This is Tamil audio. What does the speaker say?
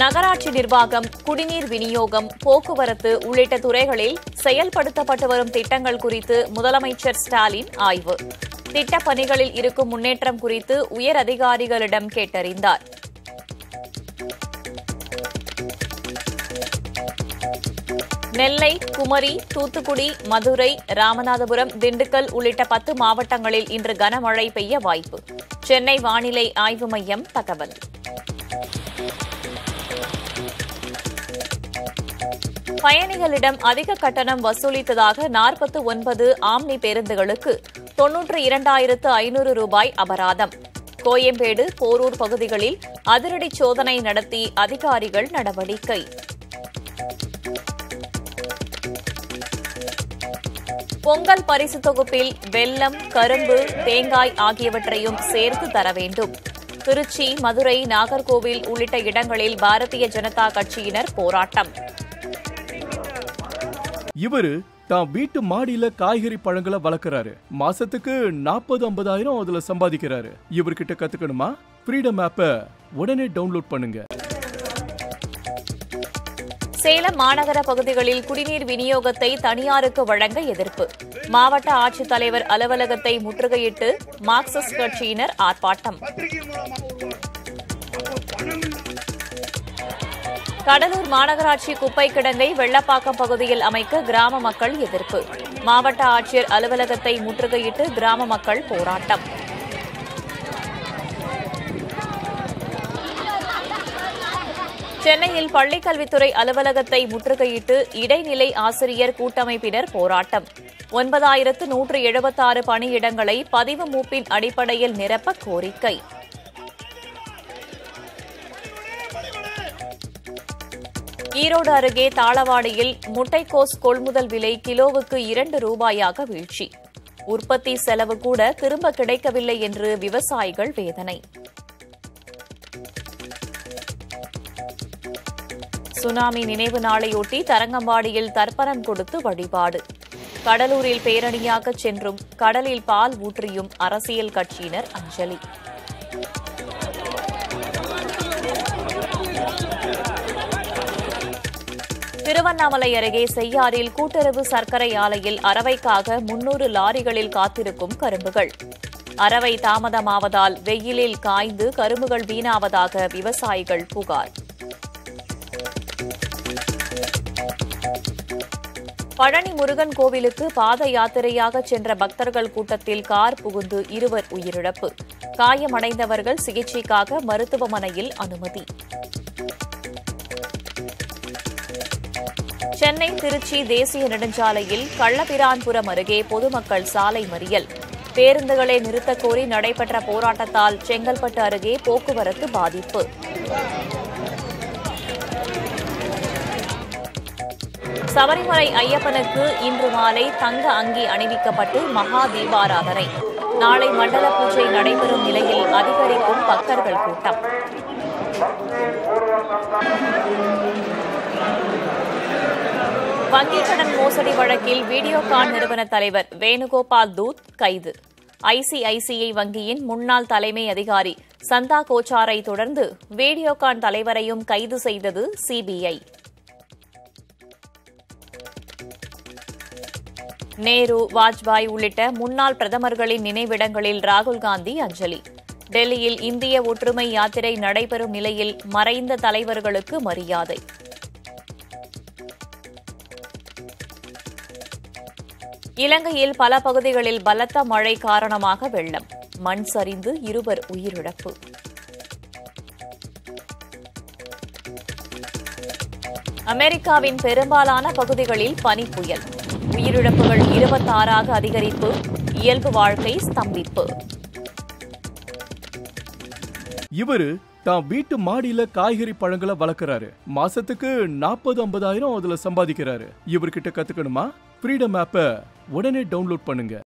நகராட்சி நிர்வாகம் குடிநீர் விநியோகம் போக்குவரத்து உள்ளிட்ட துறைகளில் செயல்படுத்தப்பட்டு வரும் திட்டங்கள் குறித்து முதலமைச்சர் ஸ்டாலின் ஆய்வு. திட்டப் பணிகளில் இருக்கும் முன்னேற்றம் குறித்து உயர் அதிகாரிகளிடம் கேட்டறிந்தார். நெல்லை குமரி தூத்துக்குடி மதுரை ராமநாதபுரம் திண்டுக்கல் உள்ளிட்ட பத்து மாவட்டங்களில் இன்று கனமழை பெய்ய வாய்ப்பு. சென்னை வானிலை ஆய்வு மையம் தகவல். பயணிகளிடம் அதிக கட்டணம் வசூலித்ததாக நாற்பத்து ஒன்பது ஆம்னி பேருந்துகளுக்கு தொன்னூற்று இரண்டாயிரத்து ஐநூறு ரூபாய் அபராதம். கோயம்பேடு போரூர் பகுதிகளில் அதிரடி சோதனை நடத்தி அதிகாரிகள் நடவடிக்கை. பொங்கல் பரிசு தொகுப்பில் வெல்லம் கரும்பு தேங்காய் ஆகியவற்றையும் சேர்த்து தர வேண்டும். திருச்சி மதுரை நாகர்கோவில் உள்ளிட்ட இடங்களில் பாரதிய ஜனதா கட்சியினர் போராட்டம். இவரு தான் வீட்டு மாடியில காய்கறி பழங்களை வளர்க்கறாரு. மாசத்துக்கு நாற்பது ஐம்பதாயிரம் அதுல சம்பாதிக்கிறாரு. இவர்கிட்ட கத்துக்கணுமா? ஃப்ரீடம் ஆப்பை உடனே டவுன்லோட் பண்ணுங்க. சேலம் மாநகர பகுதிகளில் குடிநீர் விநியோகத்தை தனியாருக்கு வழங்க எதிர்ப்பு. மாவட்ட ஆட்சித்தலைவர் அலுவலகத்தை முற்றுகையிட்டு மார்க்சிஸ்ட் கட்சியினர் ஆர்ப்பாட்டம். கடலூர் மாநகராட்சி குப்பை கிடங்கை வெள்ளப்பாக்கம் பகுதியில் அமைக்க கிராம மக்கள் எதிர்ப்பு. மாவட்ட ஆட்சியர் அலுவலகத்தை முற்றுகையிட்டு கிராம மக்கள் போராட்டம். சென்னையில் பள்ளிக்கல்வித்துறை அலுவலகத்தை முற்றுகையிட்டு இடைநிலை ஆசிரியர் கூட்டமைப்பினர் போராட்டம். ஒன்பதாயிரத்து நூற்று எழுபத்தாறு பணியிடங்களை பதிவு மூப்பின் அடிப்படையில் நிரப்ப கோரிக்கை. ஈரோடு அருகே தாளவாடியில் முட்டைக்கோஸ் கொள்முதல் விலை கிலோவுக்கு இரண்டு ரூபாயாக வீழ்ச்சி. உற்பத்தி செலவு கூட திரும்ப கிடைக்கவில்லை என்று விவசாயிகள் வேதனை. சுனாமி நினைவு நாளையொட்டி தரங்கம்பாடியில் தர்ப்பணம் கொடுத்து வழிபாடு. கடலூரில் பேரணியாக சென்றும் கடலில் பால் ஊற்றியும் அரசியல் கட்சியினர் அஞ்சலி. திருவண்ணாமலை அருகே செய்யாறில் கூட்டுறவு சர்க்கரை ஆலையில் அரவைக்காக முன்னூறு லாரிகளில் காத்திருக்கும் கரும்புகள். அரவை தாமதமாவதால் வெயிலில் காய்ந்து கரும்புகள் வீணாவதாக விவசாயிகள் புகார். பழனி முருகன் கோவிலுக்கு பாத யாத்திரையாக சென்ற பக்தர்கள் கூட்டத்தில் கார் புகுந்து இருவர் உயிரிழப்பு. காயமடைந்தவர்கள் சிகிச்சைக்காக மருத்துவமனையில் அனுமதி. சென்னை திருச்சி தேசிய நெடுஞ்சாலையில் கள்ளபிரான்புரம் அருகே பொதுமக்கள் சாலை மறியல். பேருந்துகளை நிறுத்தக்கோரி நடைபெற்ற போராட்டத்தால் செங்கல்பட்டு அருகே போக்குவரத்து பாதிப்பு. சபரிமலை ஐயப்பனுக்கு இன்று மாலை தங்க அங்கி அணிவிக்கப்பட்டு மகா தீபாராதனை. நாளை மண்டல பூஜை நடைபெறும் நிலையில் அதிகரிக்கும் பக்தர்கள் கூட்டம். வங்கிக் கடன் மோசடி வழக்கில் வீடியோகான் நிறுவன தலைவர் வேணுகோபால் தூத் கைது. ஐசிஐசிஐ வங்கியின் முன்னாள் தலைமை அதிகாரி சந்தா கோச்சாரை தொடர்ந்து வீடியோகான் தலைவரையும் கைது செய்தது சிபிஐ. நேரு வாஜ்பாய் உள்ளிட்ட முன்னாள் பிரதமர்களின் நினைவிடங்களில் ராகுல் காந்தி அஞ்சலி. டெல்லியில் இந்திய ஒற்றுமை யாத்திரை நடைபெறும் நிலையில் மறைந்த தலைவர்களுக்கு மரியாதை. இலங்கையில் பல பகுதிகளில் பலத்த மழை காரணமாக வெள்ளம். மண் சரிந்து இருவர் உயிரிழப்பு. அமெரிக்காவின் பெரும்பாலான பகுதிகளில் பனிப்புயல் உயிரிழப்புகள் இருபத்தாறாக அதிகரிப்பு இயல்பு வாழ்க்கை ஸ்தம்பிப்பு. இவரு தான் வீட்டு மாடியில காய்கறி பழங்களை வளர்க்கறாரு. மாசத்துக்கு நாற்பது ஐம்பதாயிரம் அதுல சம்பாதிக்கிறாரு. இவர்கிட்ட கத்துக்கணுமா? ஃப்ரீடம் ஆப்பை உடனே டவுன்லோட் பண்ணுங்க.